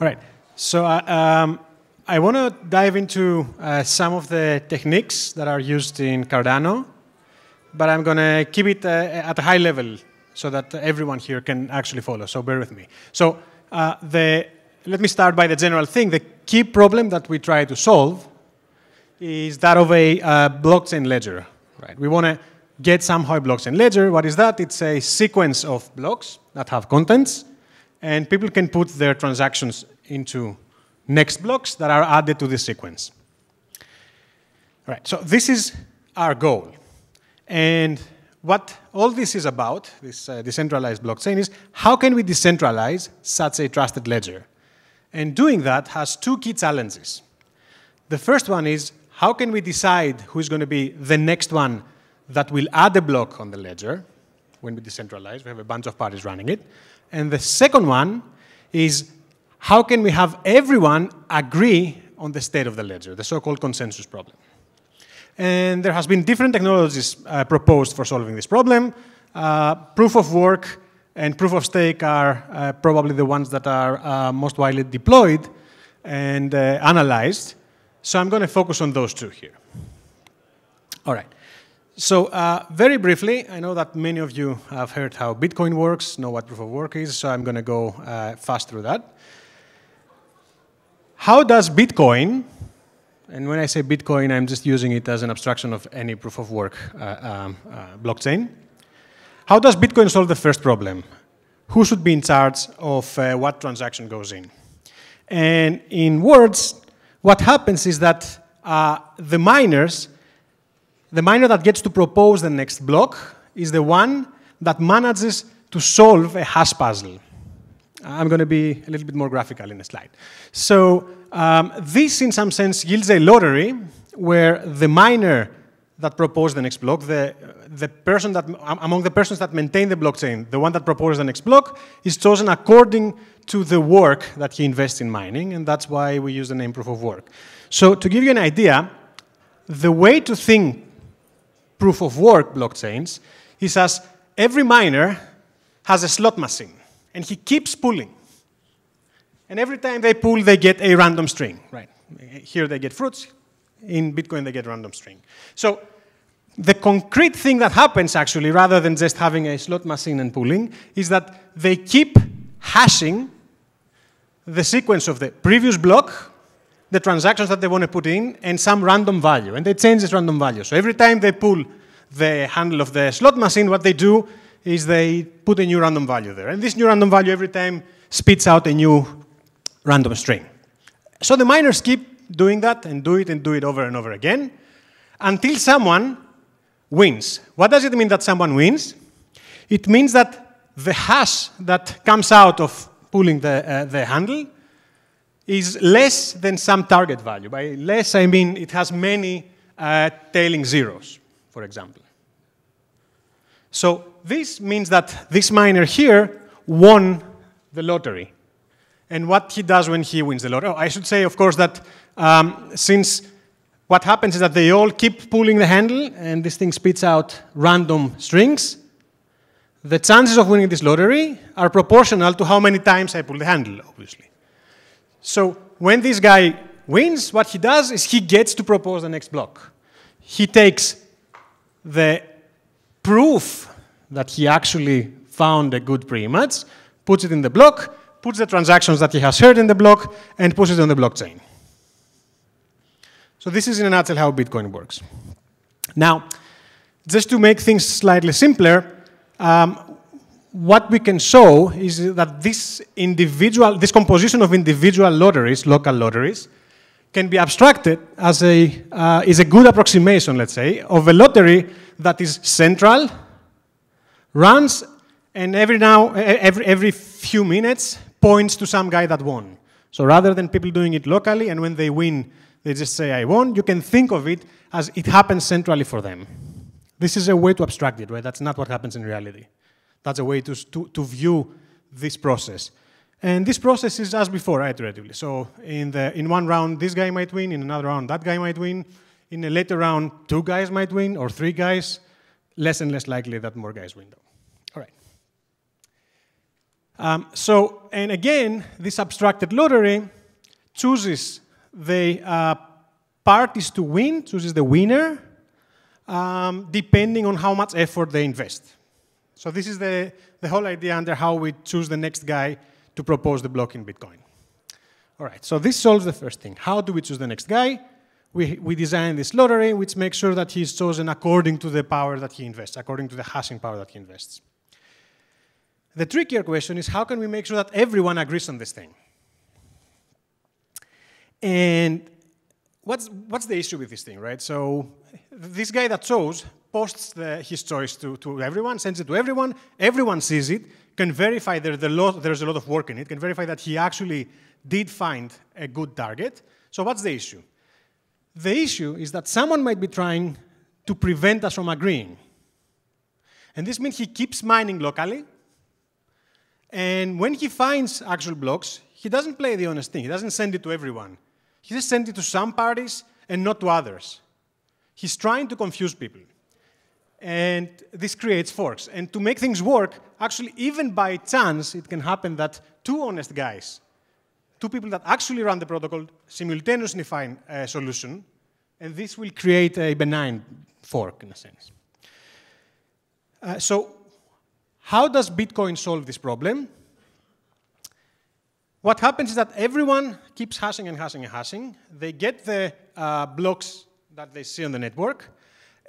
All right. So uh, um, I want to dive into uh, some of the techniques that are used in Cardano, but I'm going to keep it uh, at a high level so that everyone here can actually follow. So bear with me. So uh, the, let me start by the general thing. The key problem that we try to solve is that of a uh, blockchain ledger. Right? We want to get somehow a blockchain ledger. What is that? It's a sequence of blocks that have contents, and people can put their transactions into next blocks that are added to the sequence. All right, so this is our goal. And what all this is about, this uh, decentralized blockchain, is how can we decentralize such a trusted ledger? And doing that has two key challenges. The first one is how can we decide who's going to be the next one that will add a block on the ledger when we decentralize? We have a bunch of parties running it. And the second one is how can we have everyone agree on the state of the ledger, the so-called consensus problem? And there has been different technologies uh, proposed for solving this problem. Uh, proof of work and proof of stake are uh, probably the ones that are uh, most widely deployed and uh, analyzed. So I'm going to focus on those two here. All right. So uh, very briefly, I know that many of you have heard how Bitcoin works, know what proof of work is, so I'm going to go fast through that. How does Bitcoin, and when I say Bitcoin, I'm just using it as an abstraction of any proof of work uh, um, uh, blockchain. How does Bitcoin solve the first problem? Who should be in charge of uh, what transaction goes in? And in words, what happens is that uh, the miners, the miner that gets to propose the next block is the one that manages to solve a hash puzzle. I'm going to be a little bit more graphical in a slide. So um, this, in some sense, yields a lottery where the miner that proposed the next block, the, the person that, among the persons that maintain the blockchain, the one that proposed the next block is chosen according to the work that he invests in mining, and that's why we use the name proof of work. So to give you an idea, the way to think proof of work blockchains he says every miner has a slot machine and he keeps pulling. And every time they pull, they get a random string, right? Here they get fruits, in Bitcoin they get random string. So the concrete thing that happens actually, rather than just having a slot machine and pulling, is that they keep hashing the sequence of the previous block, the transactions that they want to put in, and some random value. And they change this random value. So every time they pull the handle of the slot machine, what they do is they put a new random value there. And this new random value every time spits out a new random string. So the miners keep doing that and do it and do it over and over again until someone wins. What does it mean that someone wins? It means that the hash that comes out of pulling the, uh, the handle is less than some target value. By less, I mean it has many uh, tailing zeros, for example. So this means that this miner here won the lottery. And what he does when he wins the lottery, oh, I should say, of course, that um, since what happens is that they all keep pulling the handle and this thing spits out random strings, the chances of winning this lottery are proportional to how many times I pull the handle, obviously. So when this guy wins, what he does is he gets to propose the next block. He takes the proof that he actually found a good pre-image, puts it in the block, puts the transactions that he has heard in the block, and puts it on the blockchain. So this is in a nutshell how Bitcoin works. Now, just to make things slightly simpler, um, what we can show is that this individual, this composition of individual lotteries, local lotteries, can be abstracted as a, uh, is a good approximation, let's say, of a lottery that is central, runs, and every now, every, every few minutes points to some guy that won. So rather than people doing it locally, and when they win, they just say, I won, you can think of it as it happens centrally for them. This is a way to abstract it, right? That's not what happens in reality. That's a way to, to, to view this process. And this process is as before, iteratively. So in, the, in one round, this guy might win. In another round, that guy might win. In a later round, two guys might win, or three guys less and less likely that more guys win, though. All right. Um, so, and again, this abstracted lottery chooses the uh, parties to win, chooses the winner, um, depending on how much effort they invest. So this is the, the whole idea under how we choose the next guy to propose the block in Bitcoin. All right, so this solves the first thing. How do we choose the next guy? We, we design this lottery, which makes sure that he's chosen according to the power that he invests, according to the hashing power that he invests. The trickier question is how can we make sure that everyone agrees on this thing? And what's, what's the issue with this thing, right? So this guy that chose posts the, his choice to, to everyone, sends it to everyone, everyone sees it, can verify there's a, lot, there's a lot of work in it, can verify that he actually did find a good target. So what's the issue? The issue is that someone might be trying to prevent us from agreeing. And this means he keeps mining locally, and when he finds actual blocks, he doesn't play the honest thing. He doesn't send it to everyone. He just sends it to some parties and not to others. He's trying to confuse people. And this creates forks. And to make things work, actually, even by chance, it can happen that two honest guys, two people that actually run the protocol, simultaneously find a solution. And this will create a benign fork, in a sense. Uh, so how does Bitcoin solve this problem? What happens is that everyone keeps hashing and hashing and hashing. They get the uh, blocks that they see on the network,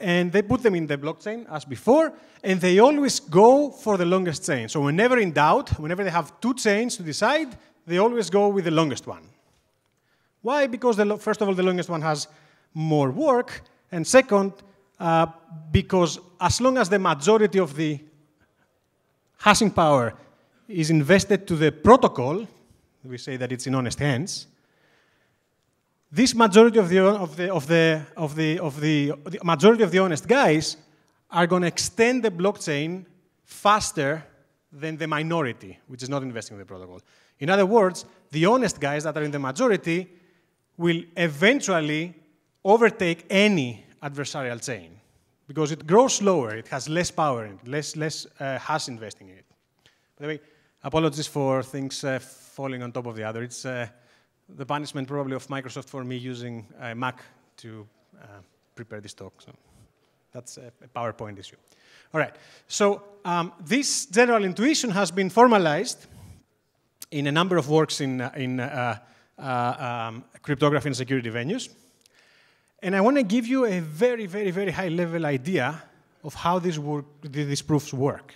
and they put them in the blockchain as before, and they always go for the longest chain. So whenever in doubt, whenever they have two chains to decide, they always go with the longest one. Why? Because, the, first of all, the longest one has more work, and second, uh, because as long as the majority of the hashing power is invested to the protocol, we say that it's in honest hands, this majority of the, of the, of the, of the, of the, the majority of the honest guys are going to extend the blockchain faster than the minority, which is not investing in the protocol. In other words, the honest guys that are in the majority will eventually overtake any adversarial chain because it grows slower, it has less power in it, less, less uh, investing in it. By the way, apologies for things uh, falling on top of the other. It's uh, the punishment probably of Microsoft for me using a Mac to uh, prepare this talk. So that's a, PowerPoint issue. All right, so um, this general intuition has been formalized in a number of works in, uh, in uh, um, cryptography and security venues. And I want to give you a very, very, very high level idea of how these, work, these proofs work.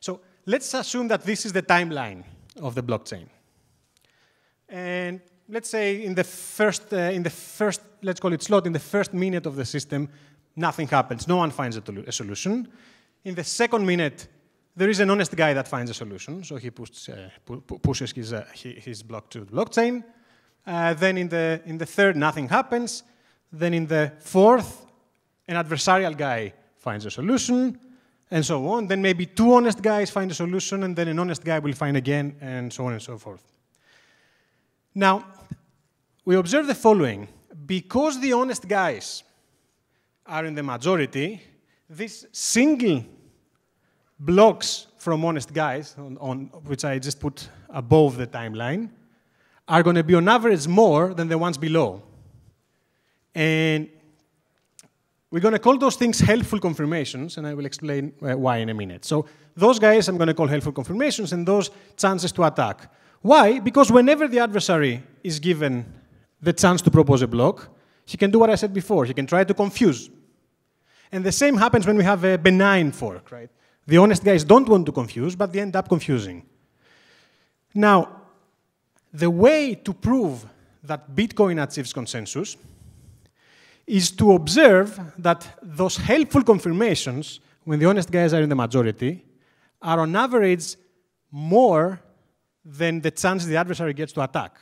So let's assume that this is the timeline of the blockchain. And let's say in the first, uh, in the first, let's call it slot, in the first minute of the system, nothing happens. No one finds a, a solution. In the second minute, there is an honest guy that finds a solution. So he uh, pu pushes his, uh, his block to the blockchain. Uh, then in the, in the third, nothing happens. Then in the fourth, an adversarial guy finds a solution, and so on. Then maybe two honest guys find a solution, and then an honest guy will find again, and so on and so forth. Now, we observe the following. Because the honest guys are in the majority, these single blocks from honest guys, on, on, which I just put above the timeline, are going to be on average more than the ones below. And we're going to call those things helpful confirmations, and I will explain uh, why in a minute. So those guys I'm going to call helpful confirmations, and those chances to attack. Why? Because whenever the adversary is given the chance to propose a block, he can do what I said before. He can try to confuse. And the same happens when we have a benign fork, right? The honest guys don't want to confuse, but they end up confusing. Now, the way to prove that Bitcoin achieves consensus is to observe that those helpful confirmations, when the honest guys are in the majority, are on average more than the chance the adversary gets to attack.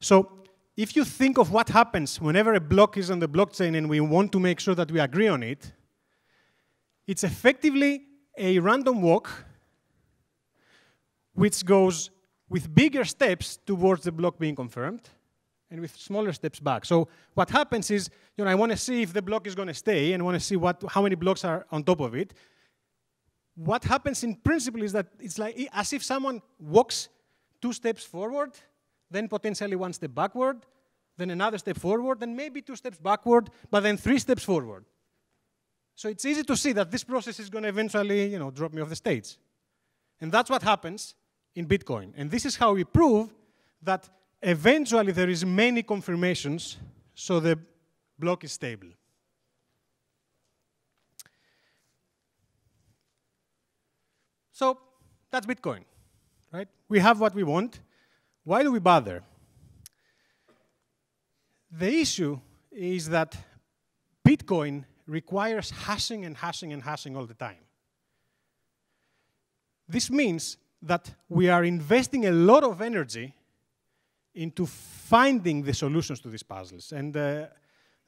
So if you think of what happens whenever a block is on the blockchain and we want to make sure that we agree on it, it's effectively a random walk which goes with bigger steps towards the block being confirmed and with smaller steps back. So what happens is, you know, I want to see if the block is going to stay and want to see what, how many blocks are on top of it. What happens in principle is that it's like as if someone walks two steps forward, then potentially one step backward, then another step forward, then maybe two steps backward, but then three steps forward. So it's easy to see that this process is going to eventually, you know, drop me off the stage. And that's what happens in Bitcoin. And this is how we prove that eventually there is many confirmations, so the block is stable. So that's Bitcoin, right? We have what we want. Why do we bother? The issue is that Bitcoin requires hashing and hashing and hashing all the time. This means that we are investing a lot of energy into finding the solutions to these puzzles. And uh,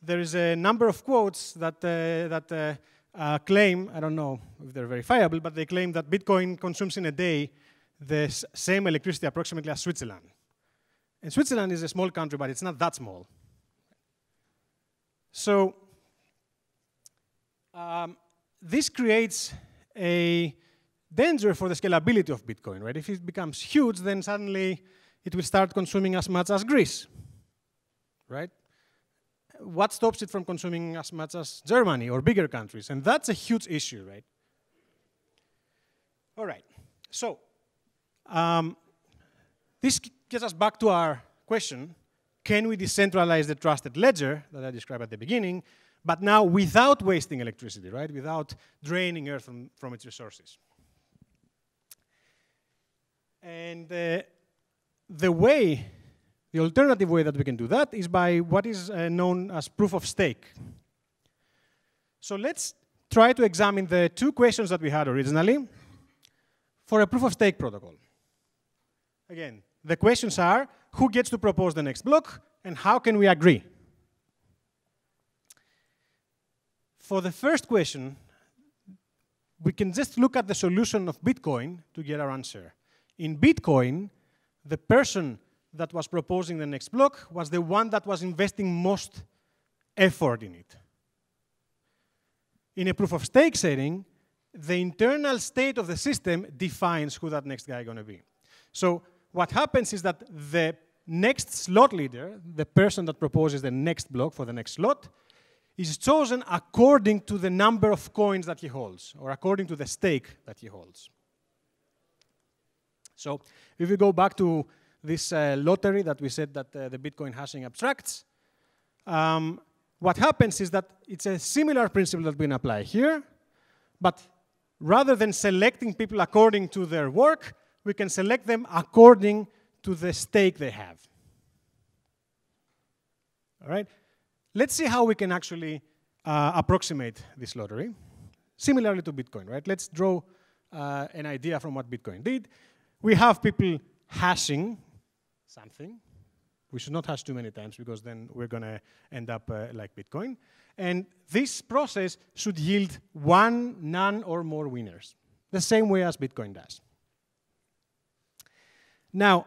there is a number of quotes that, uh, that uh, uh, claim, I don't know if they're verifiable, but they claim that Bitcoin consumes in a day the same electricity approximately as Switzerland. And Switzerland is a small country, but it's not that small. So um, this creates a danger for the scalability of Bitcoin, right? If it becomes huge, then suddenly it will start consuming as much as Greece, right? What stops it from consuming as much as Germany or bigger countries? And that's a huge issue, right? All right. So um, this gets us back to our question, can we decentralize the trusted ledger that I described at the beginning, but now without wasting electricity, right? Without draining Earth from, from its resources. And uh, the way the alternative way that we can do that is by what is uh, known as proof of stake. So let's try to examine the two questions that we had originally for a proof of stake protocol. Again, the questions are, who gets to propose the next block, and how can we agree? For the first question, we can just look at the solution of Bitcoin to get our answer. In Bitcoin, the person that was proposing the next block was the one that was investing most effort in it. In a proof of stake setting, the internal state of the system defines who that next guy is going to be. So what happens is that the next slot leader, the person that proposes the next block for the next slot, is chosen according to the number of coins that he holds, or according to the stake that he holds. So if we go back to this uh, lottery that we said that uh, the Bitcoin hashing abstracts, um, what happens is that it's a similar principle that we can apply here, but rather than selecting people according to their work, we can select them according to the stake they have. All right? Let's see how we can actually uh, approximate this lottery. Similarly to Bitcoin, right? Let's draw uh, an idea from what Bitcoin did. We have people hashing something. We should not hash too many times because then we're going to end up uh, like Bitcoin. And this process should yield one, none, or more winners, the same way as Bitcoin does. Now,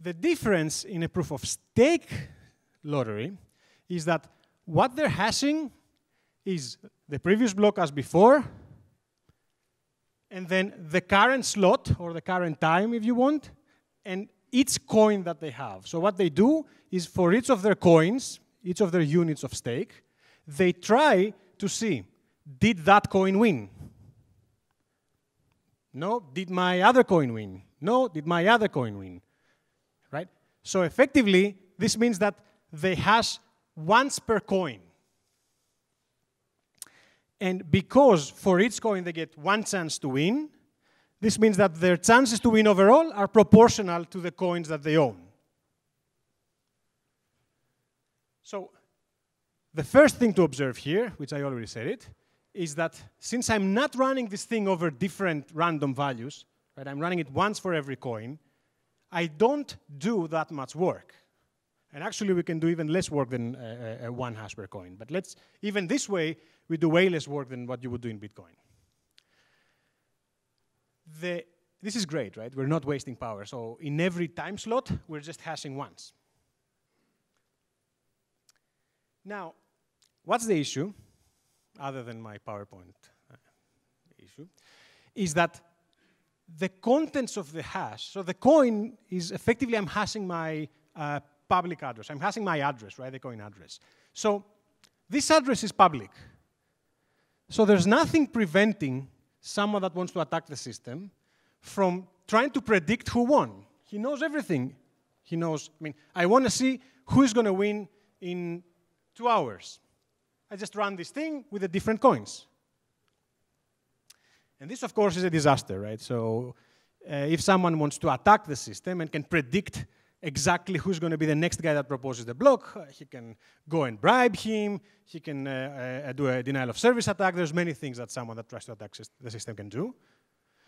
the difference in a proof of stake lottery is that what they're hashing is the previous block as before, and then the current slot, or the current time if you want, and each coin that they have. So what they do is for each of their coins, each of their units of stake, they try to see, did that coin win? No, did my other coin win? No, did my other coin win? Right? So effectively, this means that they hash once per coin. And because for each coin they get one chance to win, this means that their chances to win overall are proportional to the coins that they own. So the first thing to observe here, which I already said it, is that since I'm not running this thing over different random values, right, I'm running it once for every coin, I don't do that much work. And actually, we can do even less work than uh, uh, one hash per coin. But let's, even this way, we do way less work than what you would do in Bitcoin the, this is great, right? We're not wasting power. So in every time slot, we're just hashing once. Now, what's the issue, other than my PowerPoint uh, issue, is that the contents of the hash, so the coin is effectively I'm hashing my uh, public address. I'm hashing my address, right, the coin address. So this address is public. So there's nothing preventing someone that wants to attack the system from trying to predict who won. He knows everything. He knows, I mean, I want to see who is going to win in two hours. I just run this thing with the different coins. And this, of course, is a disaster, right? So uh, if someone wants to attack the system and can predict exactly who's going to be the next guy that proposes the block, uh, he can go and bribe him, he can uh, uh, do a denial of service attack. There's many things that someone that tries to attack the system can do.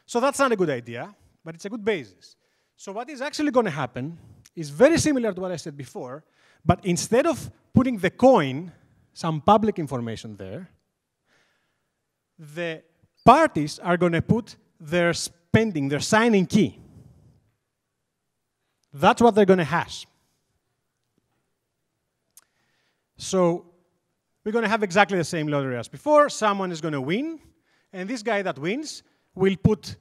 So that's not a good idea, but it's a good basis. So what is actually going to happen is very similar to what I said before, but instead of putting the coin, some public information there, the parties are going to put their spending, their signing key. That's what they're going to hash. So we're going to have exactly the same lottery as before. Someone is going to win, and this guy that wins will put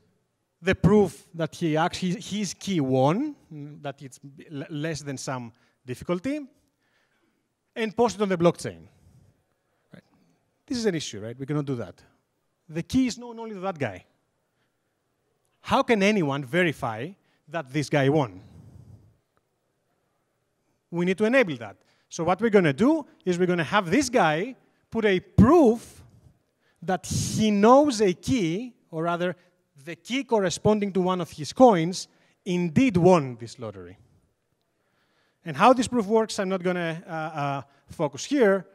the proof that he actually his key won, mm, that it's less than some difficulty, and post it on the blockchain. Right. This is an issue, right? We cannot do that. The key is known only to that guy. How can anyone verify that this guy won? We need to enable that. So what we're going to do is we're going to have this guy put a proof that he knows a key, or rather, the key corresponding to one of his coins indeed won this lottery. And how this proof works, I'm not going to uh, uh, focus here,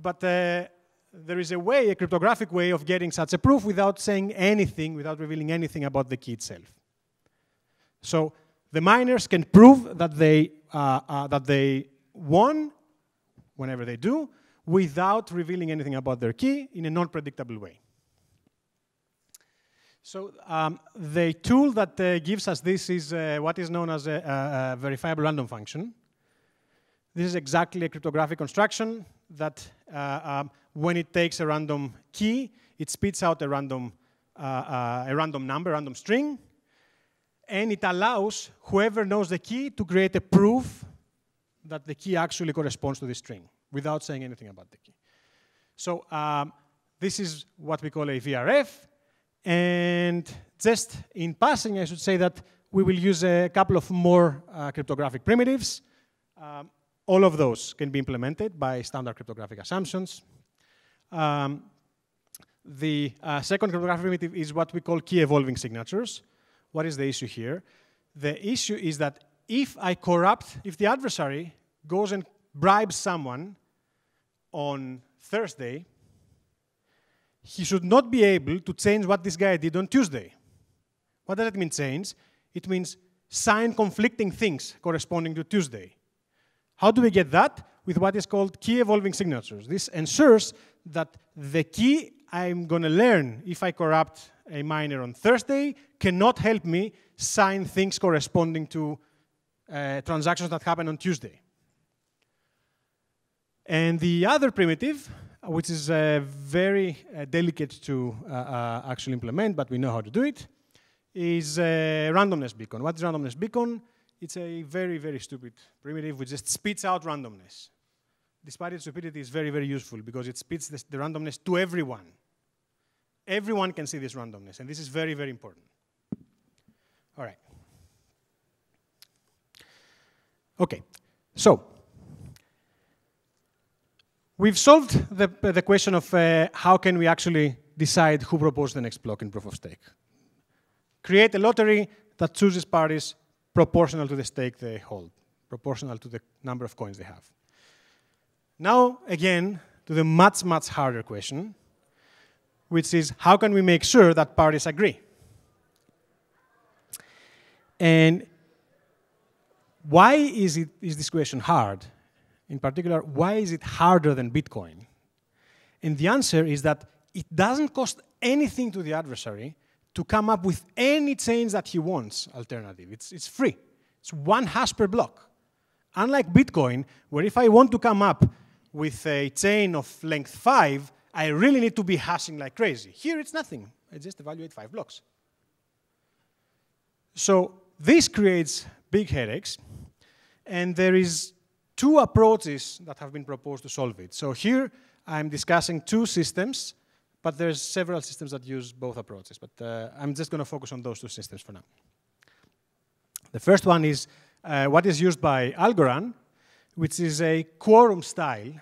but uh, there is a way, a cryptographic way of getting such a proof without saying anything, without revealing anything about the key itself. So the miners can prove that they, that they won whenever they do without revealing anything about their key in a non-predictable way. So um, the tool that uh, gives us this is uh, what is known as a, a, verifiable random function. This is exactly a cryptographic construction that uh, um, when it takes a random key, it spits out a random, uh, uh, a random number, random string, and it allows whoever knows the key to create a proof that the key actually corresponds to the string without saying anything about the key. So um, this is what we call a VRF. And just in passing, I should say that we will use a couple of more uh, cryptographic primitives. Um, all of those can be implemented by standard cryptographic assumptions. Um, the uh, second cryptographic primitive is what we call key evolving signatures. What is the issue here? The issue is that if I corrupt, if the adversary goes and bribes someone on Thursday, he should not be able to change what this guy did on Tuesday. What does it mean, change? It means sign conflicting things corresponding to Tuesday. How do we get that? With what is called key evolving signatures. This ensures that the key I'm going to learn if I corrupt a miner on Thursday cannot help me sign things corresponding to uh, transactions that happen on Tuesday. And the other primitive which is uh, very uh, delicate to uh, uh, actually implement, but we know how to do it, is a randomness beacon. What is randomness beacon? It's a very, very stupid primitive which just spits out randomness. Despite its stupidity, it's very, very useful because it spits the randomness to everyone. Everyone can see this randomness, and this is very, very important. All right. Okay, so We've solved the, the question of uh, how can we actually decide who proposed the next block in proof of stake. Create a lottery that chooses parties proportional to the stake they hold, proportional to the number of coins they have. Now, again, to the much, much harder question, which is how can we make sure that parties agree? And why is, it, is this question hard? in particular, why is it harder than Bitcoin? And the answer is that it doesn't cost anything to the adversary to come up with any chains that he wants alternative. It's, it's free. It's one hash per block. Unlike Bitcoin, where if I want to come up with a chain of length 5, I really need to be hashing like crazy. Here it's nothing. I just evaluate five blocks. So this creates big headaches, and there is two approaches that have been proposed to solve it. So here I'm discussing two systems, but there's several systems that use both approaches. But uh, I'm just going to focus on those two systems for now. The first one is uh, what is used by Algorand, which is a quorum-style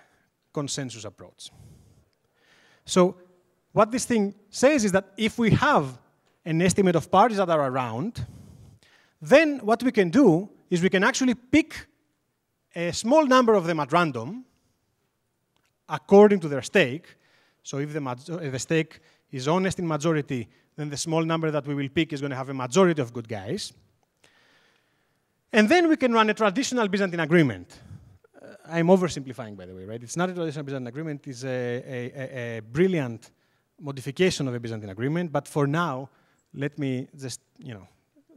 consensus approach. So what this thing says is that if we have an estimate of parties that are around, then what we can do is we can actually pick a small number of them at random according to their stake. So if the, if the stake is honest in majority, then the small number that we will pick is going to have a majority of good guys. And then we can run a traditional Byzantine agreement. Uh, I'm oversimplifying, by the way, right? It's not a traditional Byzantine agreement. It's a, a, a, brilliant modification of a Byzantine agreement. But for now, let me just, you know,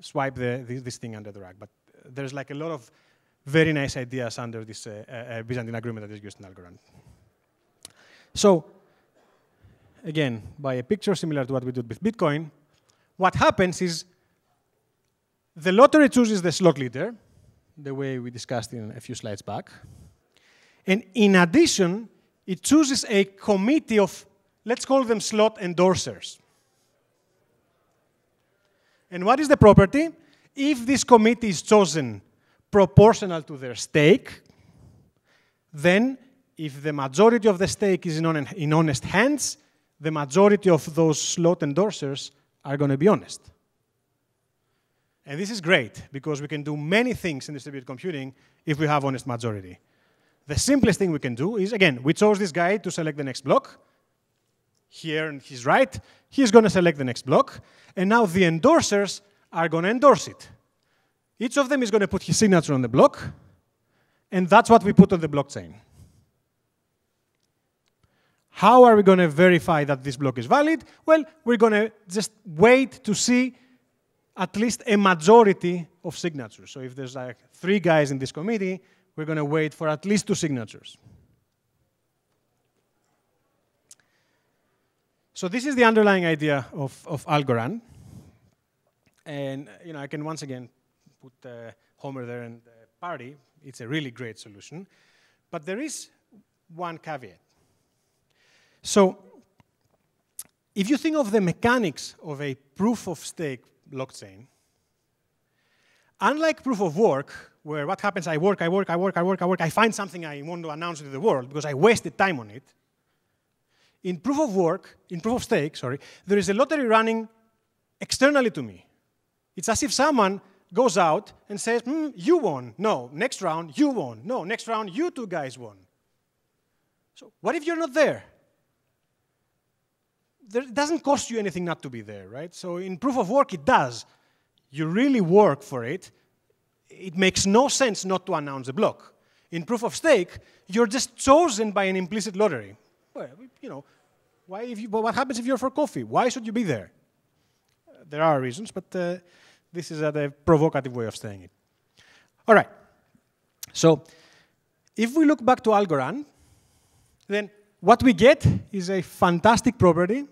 swipe the, this, this thing under the rug. But there's like a lot of very nice ideas under this uh, uh, Byzantine agreement that is used in Algorand. So, again, by a picture similar to what we did with Bitcoin, what happens is the lottery chooses the slot leader, the way we discussed in a few slides back. And in addition, it chooses a committee of, let's call them slot endorsers. And what is the property? If this committee is chosen proportional to their stake, then if the majority of the stake is in, honest hands, the majority of those slot endorsers are going to be honest. And this is great because we can do many things in distributed computing if we have honest majority. The simplest thing we can do is, again, we chose this guy to select the next block. Here, and he's right. He's going to select the next block. And now the endorsers are going to endorse it. Each of them is going to put his signature on the block, and that's what we put on the blockchain. How are we going to verify that this block is valid? Well, we're going to just wait to see at least a majority of signatures. So if there's like three guys in this committee, we're going to wait for at least two signatures. So this is the underlying idea of, of Algorand. And you know, I can once again put uh, Homer there and uh, Party. It's a really great solution. But there is one caveat. So if you think of the mechanics of a proof of stake blockchain, unlike proof of work, where what happens, I work, I work, I work, I work, I work, I find something I want to announce to the world because I wasted time on it. In proof of work, in proof of stake, sorry, there is a lottery running externally to me. It's as if someone goes out and says, hmm, you won. No, next round, you won. No, next round, you two guys won. So what if you're not there? there? It doesn't cost you anything not to be there, right? So in proof of work, it does. You really work for it. It makes no sense not to announce a block. In proof of stake, you're just chosen by an implicit lottery. Well, you know, why if you, what happens if you're for coffee? Why should you be there? Uh, there are reasons, but uh, this is a provocative way of saying it. All right. So if we look back to Algorand, then what we get is a fantastic property,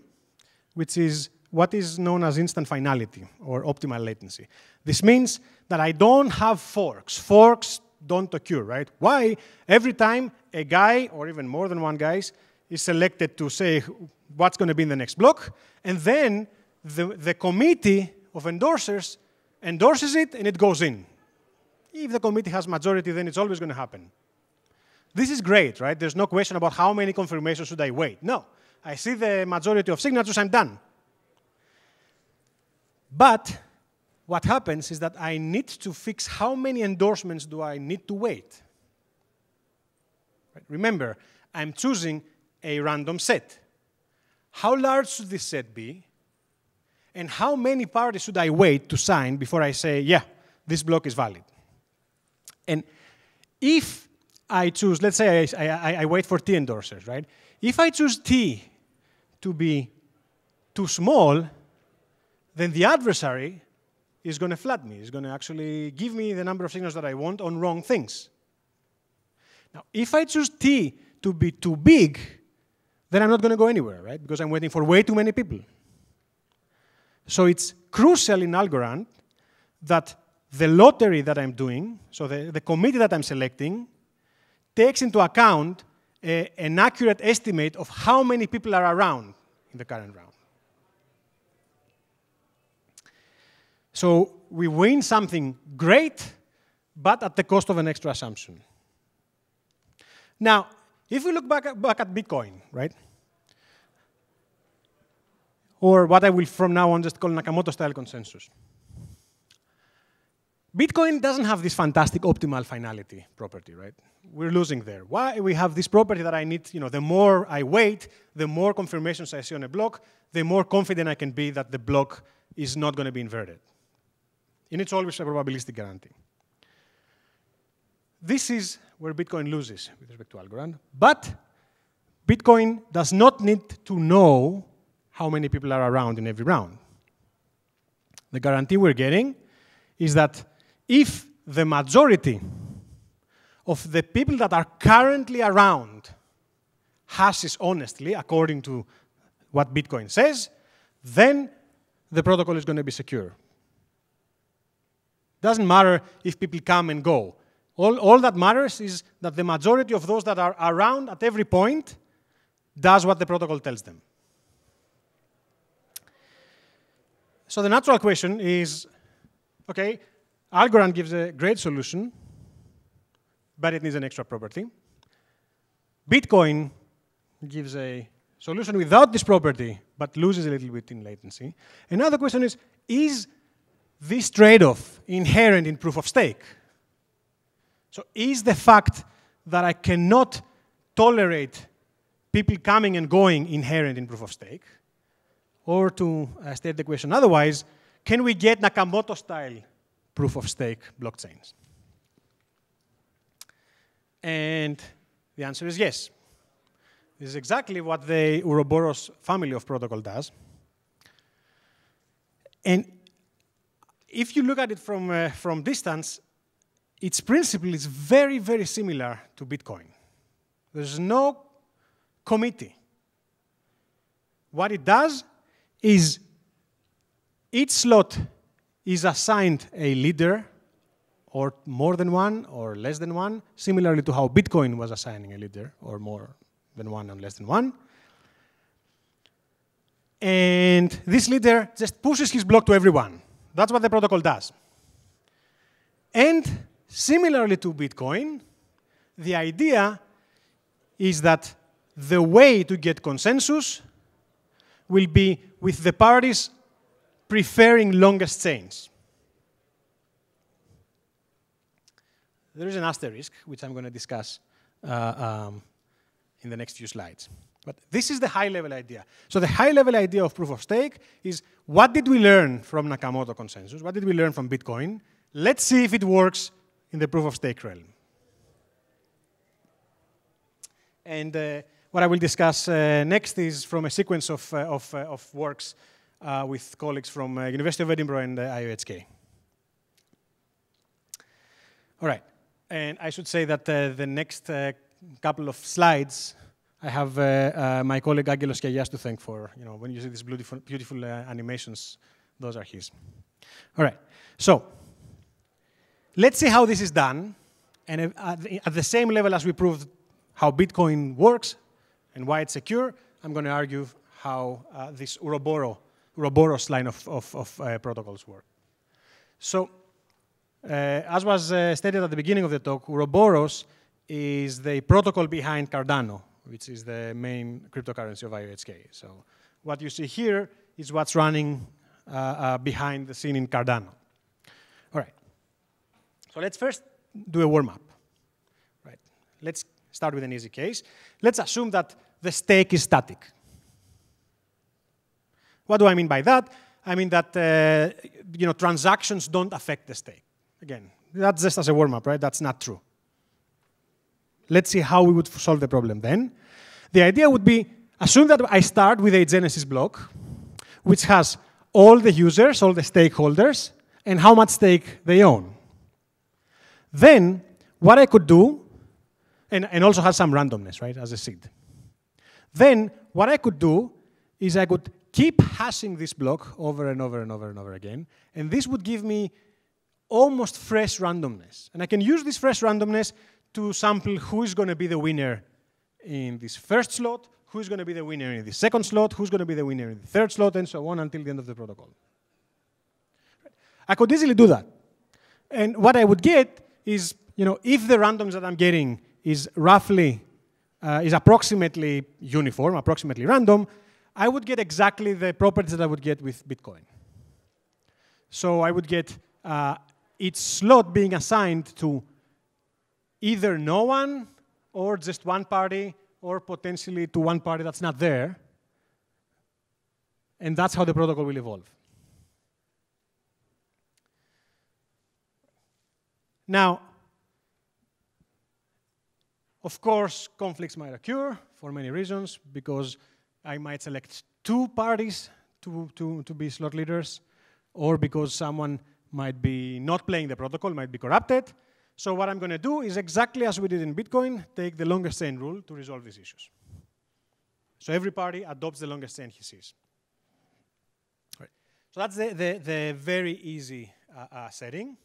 which is what is known as instant finality or optimal latency. This means that I don't have forks. Forks don't occur, right? Why? Every time a guy, or even more than one guy, is selected to say what's going to be in the next block, and then the, the committee of endorsers endorses it and it goes in. If the committee has majority, then it's always going to happen. This is great, right? There's no question about how many confirmations should I wait. No. I see the majority of signatures, I'm done. But what happens is that I need to fix how many endorsements do I need to wait. Remember, I'm choosing a random set. How large should this set be? and how many parties should I wait to sign before I say, yeah, this block is valid? And if I choose, let's say I, I, I wait for T endorsers, right? If I choose T to be too small, then the adversary is going to flood me. is going to actually give me the number of signals that I want on wrong things. Now, if I choose T to be too big, then I'm not going to go anywhere, right? Because I'm waiting for way too many people. So it's crucial in Algorand that the lottery that I'm doing, so the, the committee that I'm selecting, takes into account a, an accurate estimate of how many people are around in the current round. So we win something great, but at the cost of an extra assumption. Now, if we look back at, back at Bitcoin, right? Or what I will from now on just call Nakamoto-style consensus. Bitcoin doesn't have this fantastic optimal finality property, right? We're losing there. Why? We have this property that I need, you know, the more I wait, the more confirmations I see on a block, the more confident I can be that the block is not going to be inverted. And it's always a probabilistic guarantee. This is where Bitcoin loses with respect to Algorand. But Bitcoin does not need to know how many people are around in every round. The guarantee we're getting is that if the majority of the people that are currently around hashes honestly, according to what Bitcoin says, then the protocol is going to be secure. Doesn't matter if people come and go. All, all that matters is that the majority of those that are around at every point does what the protocol tells them. So the natural question is, okay, Algorand gives a great solution, but it needs an extra property. Bitcoin gives a solution without this property, but loses a little bit in latency. Another question is, is this trade-off inherent in proof of stake? So is the fact that I cannot tolerate people coming and going inherent in proof of stake? Or to uh, state the question otherwise, can we get Nakamoto-style proof of stake blockchains? And the answer is yes. This is exactly what the Ouroboros family of protocol does. And if you look at it from, uh, from distance, its principle is very, very similar to Bitcoin. There's no committee. What it does is each slot is assigned a leader, or more than one, or less than one, similarly to how Bitcoin was assigning a leader, or more than one and less than one. And this leader just pushes his block to everyone. That's what the protocol does. And similarly to Bitcoin, the idea is that the way to get consensus will be with the parties preferring longest chains. There is an asterisk, which I'm going to discuss uh, um, in the next few slides. But this is the high-level idea. So the high-level idea of proof of stake is what did we learn from Nakamoto consensus? What did we learn from Bitcoin? Let's see if it works in the proof of stake realm. And uh, what I will discuss uh, next is from a sequence of, uh, of, uh, of works uh, with colleagues from uh, University of Edinburgh and IOHK. All right, and I should say that the next couple of slides I have uh, uh, my colleague Angelos Kiayias to thank for, you know, when you see these beautiful, beautiful uh, animations, those are his. All right, so let's see how this is done. And at the same level as we proved how Bitcoin works and why it's secure, I'm going to argue how uh, this Ouroboros Ouroboros line of, of, of uh, protocols work. So, uh, as was uh, stated at the beginning of the talk, Ouroboros is the protocol behind Cardano, which is the main cryptocurrency of IOHK. So, what you see here is what's running uh, uh, behind the scene in Cardano. All right. So let's first do a warm-up. Right. Let's start with an easy case. Let's assume that the stake is static. What do I mean by that? I mean that uh, you know transactions don't affect the stake. Again, that's just as a warm-up, right? That's not true. Let's see how we would solve the problem then. The idea would be, assume that I start with a Genesis block, which has all the users, all the stakeholders, and how much stake they own. Then, what I could do, and, and also has some randomness, right, as a seed. Then, what I could do is I could keep hashing this block over and over and over and over again. And this would give me almost fresh randomness. And I can use this fresh randomness to sample who is going to be the winner in this first slot, who's going to be the winner in the second slot, who's going to be the winner in the third slot, and so on until the end of the protocol. I could easily do that. And what I would get is, you know, if the randoms that I'm getting is roughly, uh, is approximately uniform, approximately random, I would get exactly the properties that I would get with Bitcoin. So I would get uh, each slot being assigned to either no one or just one party or potentially to one party that's not there. And that's how the protocol will evolve. Now, of course, conflicts might occur for many reasons because I might select two parties to, to, to be slot leaders or because someone might be not playing the protocol, might be corrupted. So what I'm going to do is exactly as we did in Bitcoin, take the longest chain rule to resolve these issues. So every party adopts the longest chain he sees. Right. So that's the, the, the very easy uh, uh, setting.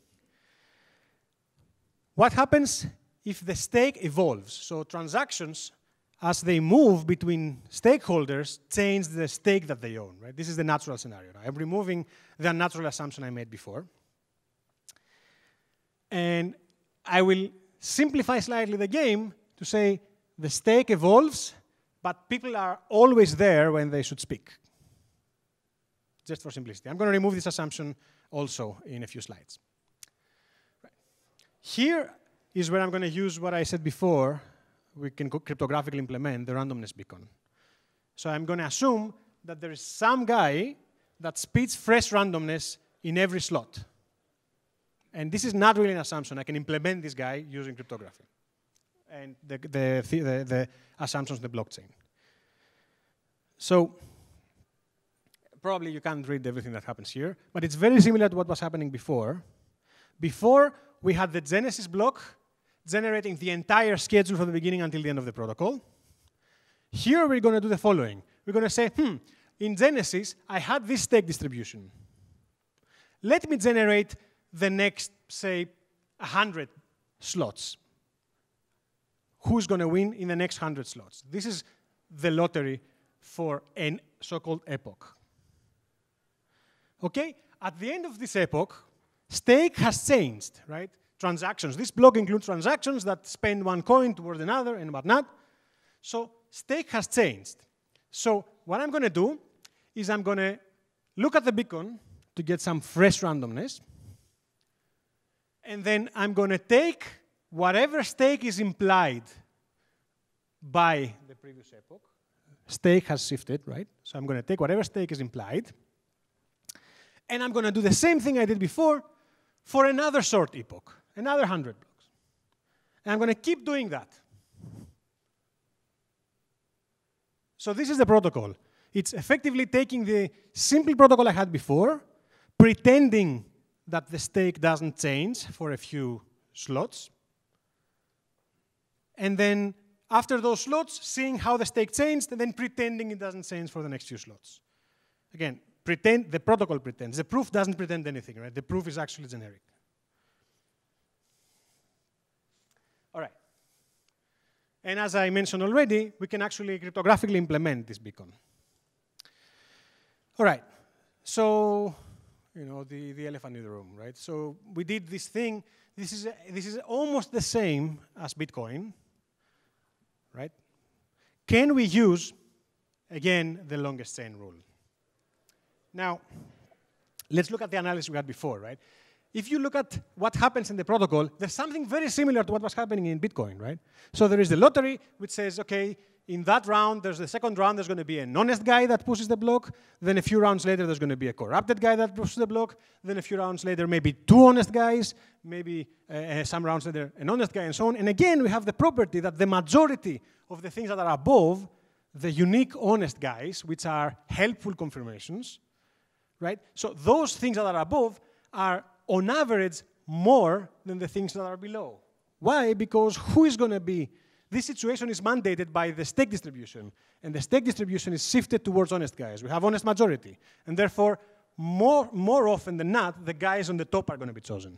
What happens if the stake evolves? So transactions, as they move between stakeholders, change the stake that they own. Right? This is the natural scenario. I'm removing the unnatural assumption I made before. And I will simplify slightly the game to say the stake evolves, but people are always there when they should speak. Just for simplicity. I'm going to remove this assumption also in a few slides. Here is where I'm going to use what I said before. We can cryptographically implement the randomness beacon. So I'm going to assume that there is some guy that spits fresh randomness in every slot. And this is not really an assumption. I can implement this guy using cryptography and the, the, the, the assumptions in the blockchain. So probably you can't read everything that happens here, but it's very similar to what was happening before. Before, we had the Genesis block generating the entire schedule from the beginning until the end of the protocol. Here, we're going to do the following. We're going to say, hmm, in Genesis, I had this stake distribution. Let me generate the next, say, 100 slots. Who's going to win in the next 100 slots? This is the lottery for a so-called epoch. Okay? At the end of this epoch, stake has changed, right? Transactions. This block includes transactions that spend one coin towards another and whatnot. So stake has changed. So what I'm going to do is I'm going to look at the beacon to get some fresh randomness. And then I'm going to take whatever stake is implied by the previous epoch. Stake has shifted, right? So I'm going to take whatever stake is implied. And I'm going to do the same thing I did before for another short epoch, another 100 blocks. And I'm going to keep doing that. So this is the protocol. It's effectively taking the simple protocol I had before, pretending that the stake doesn't change for a few slots. And then after those slots, seeing how the stake changed, and then pretending it doesn't change for the next few slots. Again, pretend the protocol pretends. The proof doesn't pretend anything, right? The proof is actually generic. All right. And as I mentioned already, we can actually cryptographically implement this beacon. All right. So you know, the, the elephant in the room, right? So we did this thing. This is, this is almost the same as Bitcoin, right? Can we use, again, the longest chain rule? Now, let's look at the analysis we had before, right? If you look at what happens in the protocol, there's something very similar to what was happening in Bitcoin, right? So there is the lottery, which says, okay, in that round, there's the second round, there's going to be an honest guy that pushes the block. Then a few rounds later, there's going to be a corrupted guy that pushes the block. Then a few rounds later, maybe two honest guys. Maybe uh, uh, some rounds later, an honest guy, and so on. And again, we have the property that the majority of the things that are above the unique honest guys, which are helpful confirmations, right? So those things that are above are, on average, more than the things that are below. Why? Because who is going to be this situation is mandated by the stake distribution, and the stake distribution is shifted towards honest guys. We have honest majority, and therefore, more, more often than not, the guys on the top are going to be chosen.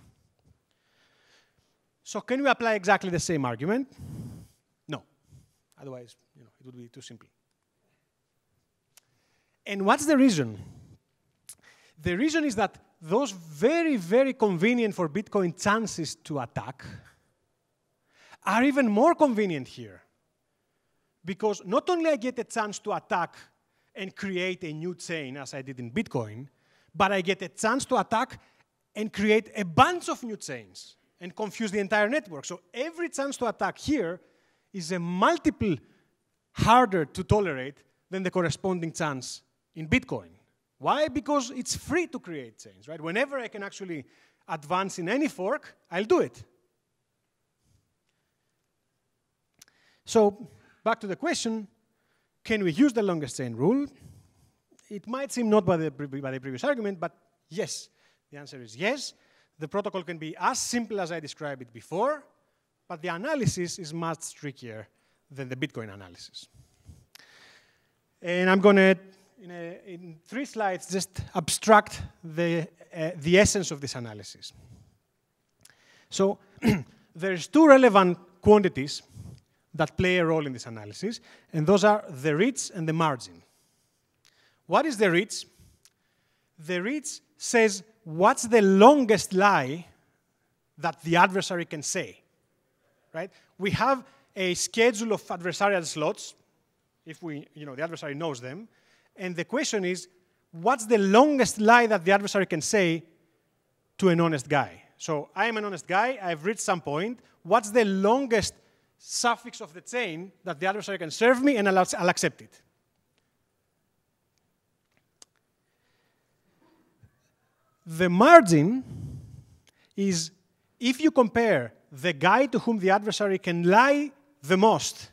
So can we apply exactly the same argument? No. Otherwise, you know, it would be too simple. And what's the reason? The reason is that those very, very convenient for Bitcoin chances to attack are even more convenient here. Because not only I get a chance to attack and create a new chain, as I did in Bitcoin, but I get a chance to attack and create a bunch of new chains and confuse the entire network. So every chance to attack here is a multiple harder to tolerate than the corresponding chance in Bitcoin. Why? Because it's free to create chains, right? Whenever I can actually advance in any fork, I'll do it. So back to the question, can we use the longest chain rule? It might seem not by the, by the previous argument, but yes. The answer is yes. The protocol can be as simple as I described it before, but the analysis is much trickier than the Bitcoin analysis. And I'm going to, in, in, three slides, just abstract the, uh, the essence of this analysis. So there's two relevant quantities that play a role in this analysis, and those are the reach and the margin. What is the reach? The reach says what's the longest lie that the adversary can say, right? We have a schedule of adversarial slots, if we, you know, the adversary knows them, and the question is, what's the longest lie that the adversary can say to an honest guy? So I am an honest guy, I've reached some point, what's the longest suffix of the chain that the adversary can serve me and I'll, I'll accept it. The margin is if you compare the guy to whom the adversary can lie the most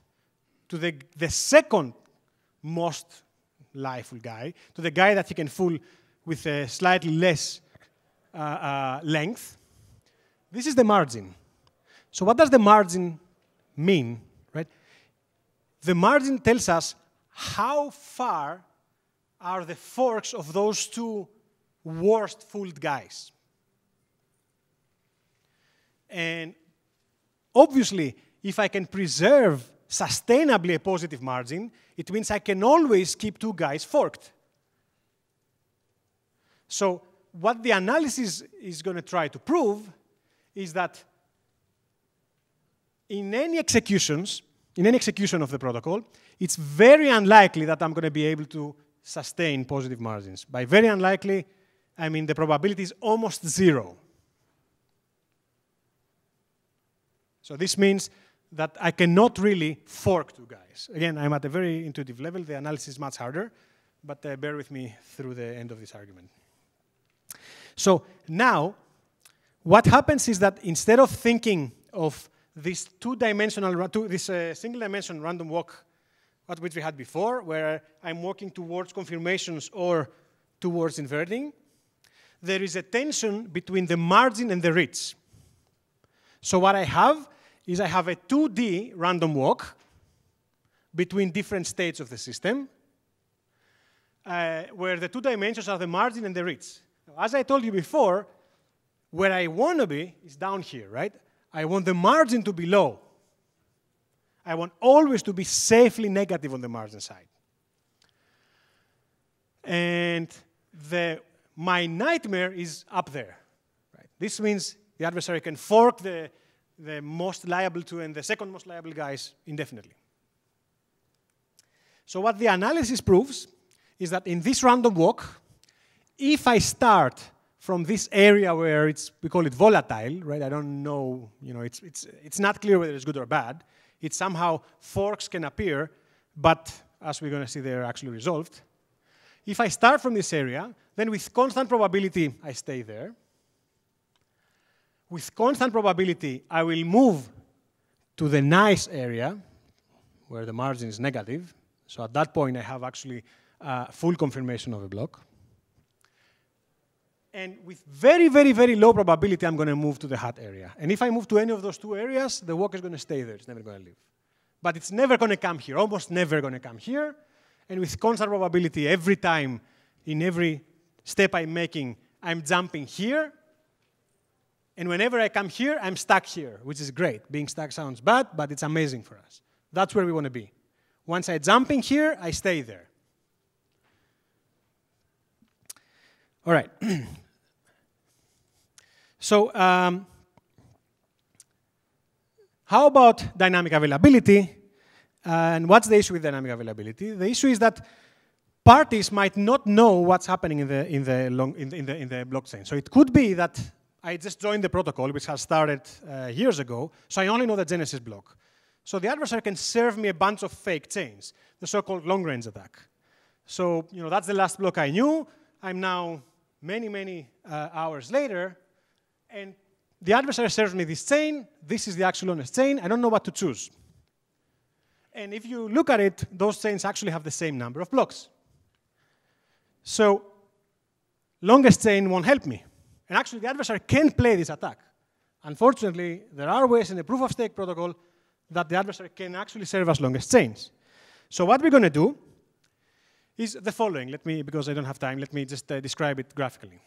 to the, the second most lieful guy, to the guy that he can fool with a slightly less uh, uh, length, this is the margin. So what does the margin mean, right? The margin tells us how far are the forks of those two worst fooled guys. And obviously, if I can preserve sustainably a positive margin, it means I can always keep two guys forked. So what the analysis is going to try to prove is that in any executions, in any execution of the protocol, it's very unlikely that I'm going to be able to sustain positive margins. By very unlikely, I mean the probability is almost zero. So this means that I cannot really fork two guys. Again, I'm at a very intuitive level. The analysis is much harder, but uh, bear with me through the end of this argument. So now, what happens is that instead of thinking of this two-dimensional, two, this uh, single-dimension random walk, what which we had before, where I'm walking towards confirmations or towards inverting, there is a tension between the margin and the reach. So what I have is I have a 2D random walk between different states of the system, uh, where the two dimensions are the margin and the reach. As I told you before, where I want to be is down here, right? I want the margin to be low. I want always to be safely negative on the margin side. And the, my nightmare is up there. Right? This means the adversary can fork the, the most liable to and the second most liable guys indefinitely. So what the analysis proves is that in this random walk, if I start from this area where it's, we call it volatile, right? I don't know, you know, it's, it's, it's not clear whether it's good or bad. It somehow forks can appear, but as we're going to see, they're actually resolved. If I start from this area, then with constant probability, I stay there. With constant probability, I will move to the nice area where the margin is negative. So at that point, I have actually uh, full confirmation of a block. And with very, very, very low probability, I'm going to move to the hot area. And if I move to any of those two areas, the walker is going to stay there. It's never going to leave. But it's never going to come here, almost never going to come here. And with constant probability, every time, in every step I'm making, I'm jumping here. And whenever I come here, I'm stuck here, which is great. Being stuck sounds bad, but it's amazing for us. That's where we want to be. Once I jump in here, I stay there. All right. so, um, how about dynamic availability? and what's the issue with dynamic availability? The issue is that parties might not know what's happening in the, in the, long, in the, in the, in the blockchain. So it could be that I just joined the protocol, which has started uh, years ago, so I only know the Genesis block. So the adversary can serve me a bunch of fake chains, the so-called long-range attack. So you know that's the last block I knew. I'm now many, many uh, hours later, and the adversary serves me this chain. This is the actual honest chain. I don't know what to choose. And if you look at it, those chains actually have the same number of blocks. So longest chain won't help me. And actually, the adversary can play this attack. Unfortunately, there are ways in the proof of stake protocol that the adversary can actually serve as longest chains. So what we're going to do is the following. Let me, because I don't have time, let me just uh, describe it graphically.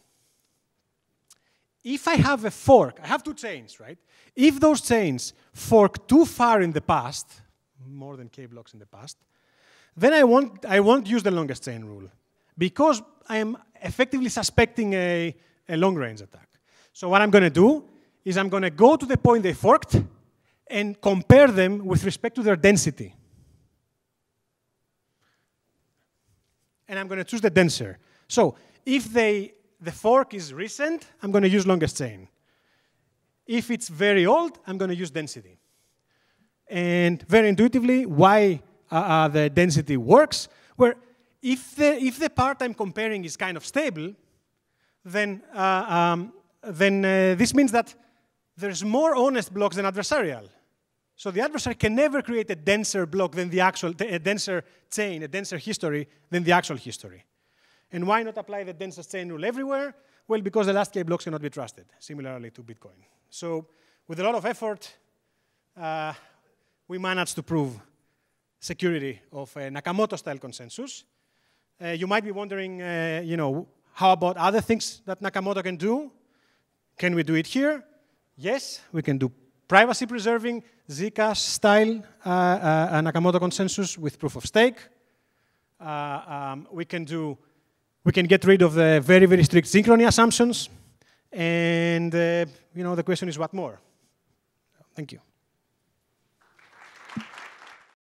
If I have a fork, I have two chains, right? If those chains fork too far in the past, more than k blocks in the past, then I won't, I won't use the longest chain rule because I am effectively suspecting a, a long-range attack. So what I'm going to do is I'm going to go to the point they forked and compare them with respect to their density. And I'm going to choose the denser. So if they, the fork is recent, I'm going to use longest chain. If it's very old, I'm going to use density. And very intuitively, why uh, uh, the density works, where if the, if the part I'm comparing is kind of stable, then, uh, um, then uh, this means that there's more honest blocks than adversarial. So the adversary can never create a denser block than the actual, a denser chain, a denser history than the actual history. And why not apply the densest chain rule everywhere? Well, because the last k blocks cannot be trusted, similarly to Bitcoin. So with a lot of effort, uh, we managed to prove security of a Nakamoto-style consensus. Uh, you might be wondering, uh, you know, how about other things that Nakamoto can do? Can we do it here? Yes, we can do privacy preserving Zcash style uh, uh, Nakamoto consensus with proof of stake. Uh, um, we can do, we can get rid of the very, very strict synchrony assumptions. And, you know, the question is what more? Thank you.